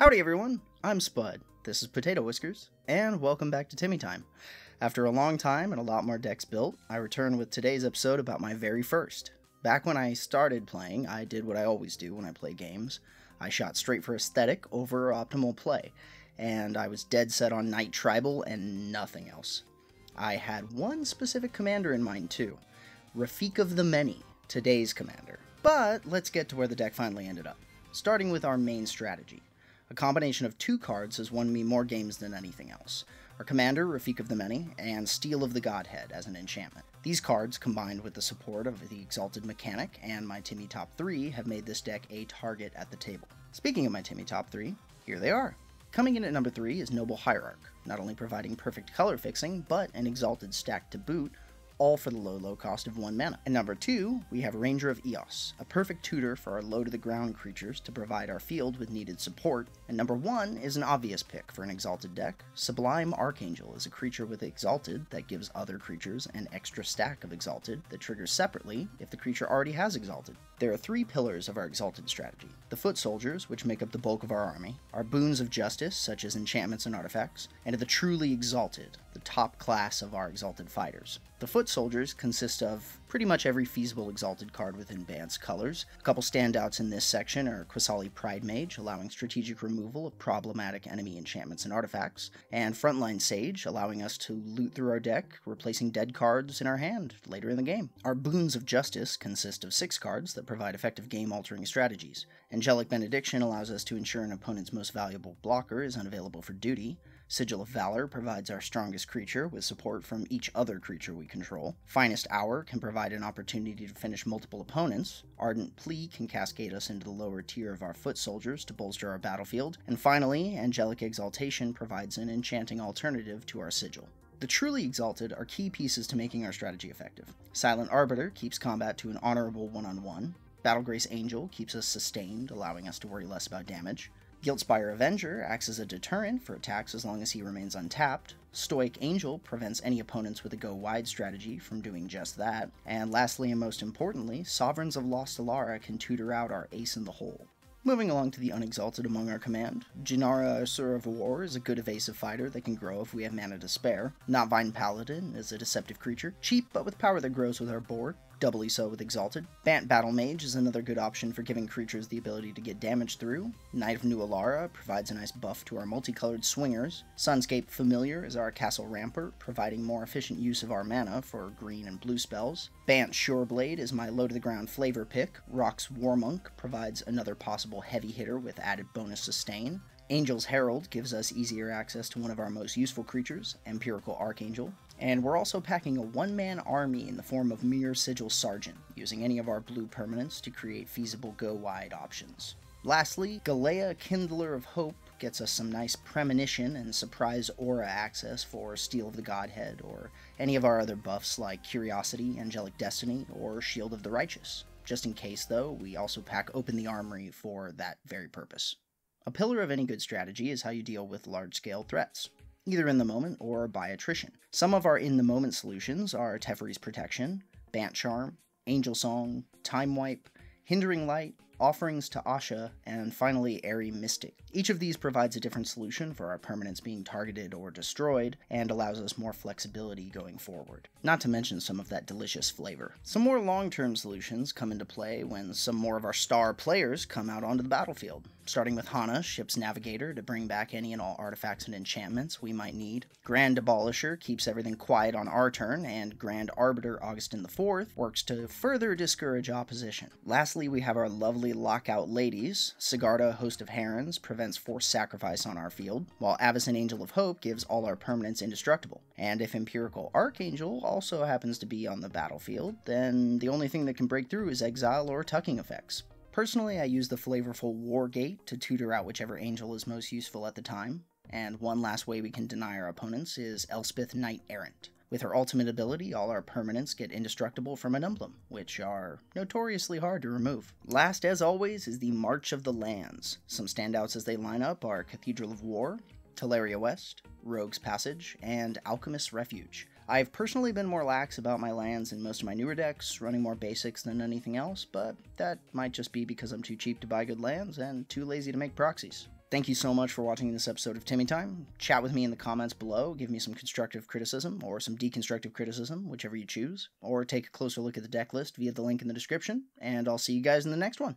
Howdy everyone, I'm Spud, this is Potato Whiskers, and welcome back to Timmy Time. After a long time and a lot more decks built, I return with today's episode about my very first. Back when I started playing, I did what I always do when I play games. I shot straight for aesthetic over optimal play, and I was dead set on Knight Tribal and nothing else. I had one specific commander in mind too Rafiq of the Many, today's commander. But let's get to where the deck finally ended up, starting with our main strategy. A combination of two cards has won me more games than anything else. Our commander, Rafiq of the Many, and Steel of the Godhead as an enchantment. These cards, combined with the support of the Exalted Mechanic and my Timmy Top 3, have made this deck a target at the table. Speaking of my Timmy Top 3, here they are. Coming in at number 3 is Noble Hierarch, not only providing perfect color fixing, but an Exalted stack to boot, all for the low, low cost of 1 mana. And number 2, we have Ranger of Eos, a perfect tutor for our low to the ground creatures to provide our field with needed support. And number 1 is an obvious pick for an Exalted deck. Sublime Archangel is a creature with Exalted that gives other creatures an extra stack of Exalted that triggers separately if the creature already has Exalted. There are three pillars of our Exalted strategy the Foot Soldiers, which make up the bulk of our army, our Boons of Justice, such as enchantments and artifacts, and the Truly Exalted, the top class of our Exalted fighters. The Foot Soldiers consist of pretty much every feasible Exalted card within Bant's colors. A couple standouts in this section are Qasali Pridemage, allowing strategic removal of problematic enemy enchantments and artifacts, and Frontline Sage, allowing us to loot through our deck, replacing dead cards in our hand later in the game. Our Boons of Justice consist of six cards that provide effective game altering strategies. Angelic Benediction allows us to ensure an opponent's most valuable blocker is unavailable for duty. Sigil of Valor provides our strongest creature with support from each other creature we control. Finest Hour can provide an opportunity to finish multiple opponents. Ardent Plea can cascade us into the lower tier of our foot soldiers to bolster our battlefield. And finally, Angelic Exaltation provides an enchanting alternative to our Sigil. The truly exalted are key pieces to making our strategy effective. Silent Arbiter keeps combat to an honorable one on one. Battlegrace Angel keeps us sustained, allowing us to worry less about damage. Guiltspire Avenger acts as a deterrent for attacks as long as he remains untapped. Stoic Angel prevents any opponents with a go wide strategy from doing just that. And lastly, and most importantly, Sovereigns of Lost Alara can tutor out our ace in the hole. Moving along to the unexalted among our command, Jenara Asura of War is a good evasive fighter that can grow if we have mana to spare. Knotvine Paladin is a deceptive creature, cheap but with power that grows with our board doubly so with Exalted. Bant Battle Mage is another good option for giving creatures the ability to get damage through. Knight of New Alara provides a nice buff to our multicolored swingers. Sunscape Familiar is our castle rampart, providing more efficient use of our mana for green and blue spells. Bant Sureblade is my low to the ground flavor pick. Rhox War Monk provides another possible heavy hitter with added bonus sustain. Angel's Herald gives us easier access to one of our most useful creatures, Empyrial Archangel. And we're also packing a one man army in the form of Mirror Sigil Sergeant, using any of our blue permanents to create feasible go wide options. Lastly, Galea Kindler of Hope gets us some nice premonition and surprise aura access for Steel of the Godhead, or any of our other buffs like Curiosity, Angelic Destiny, or Shield of the Righteous. Just in case, though, we also pack Open the Armory for that very purpose. A pillar of any good strategy is how you deal with large scale threats, either in the moment or by attrition. Some of our in the moment solutions are Teferi's Protection, Bant Charm, Angel Song, Time Wipe, Hindering Light, offerings to Asha, and finally Aerie Mystic. Each of these provides a different solution for our permanents being targeted or destroyed, and allows us more flexibility going forward. Not to mention some of that delicious flavor. Some more long term solutions come into play when some more of our star players come out onto the battlefield, starting with Hanna, ship's navigator, to bring back any and all artifacts and enchantments we might need. Grand Abolisher keeps everything quiet on our turn, and Grand Arbiter Augustin IV works to further discourage opposition. Lastly, we have our lovely Lockout Ladies. Sigarda, Host of Herons, prevents forced sacrifice on our field, while Avacyn Angel of Hope gives all our permanents indestructible. And if Empyrial Archangel also happens to be on the battlefield, then the only thing that can break through is exile or tucking effects. Personally, I use the flavorful Wargate to tutor out whichever angel is most useful at the time. And one last way we can deny our opponents is Elspeth Knight Errant. With her ultimate ability, all our permanents get indestructible from an emblem, which are notoriously hard to remove. Last, as always, is the March of the Lands. Some standouts as they line up are Cathedral of War, Tolaria West, Rogue's Passage, and Alchemist's Refuge. I've personally been more lax about my lands in most of my newer decks, running more basics than anything else, but that might just be because I'm too cheap to buy good lands and too lazy to make proxies. Thank you so much for watching this episode of Timmy Time. Chat with me in the comments below, give me some constructive criticism or some deconstructive criticism, whichever you choose, or take a closer look at the deck list via the link in the description, and I'll see you guys in the next one.